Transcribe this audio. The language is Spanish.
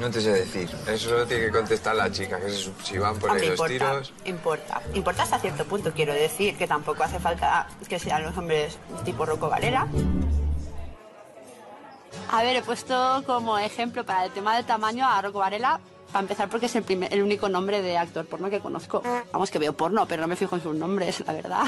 No te sé decir. Eso lo tiene que contestar la chica, que se, si van por ah, Hombre, esos importa, tiros. importa. Importa hasta cierto punto, quiero decir, que tampoco hace falta que sean los hombres tipo Rocco Valera. A ver, he puesto como ejemplo para el tema del tamaño a Rocco Varela, para empezar porque es el, primer- el único nombre de actor porno que conozco. Vamos, que veo porno, pero no me fijo en sus nombres, la verdad.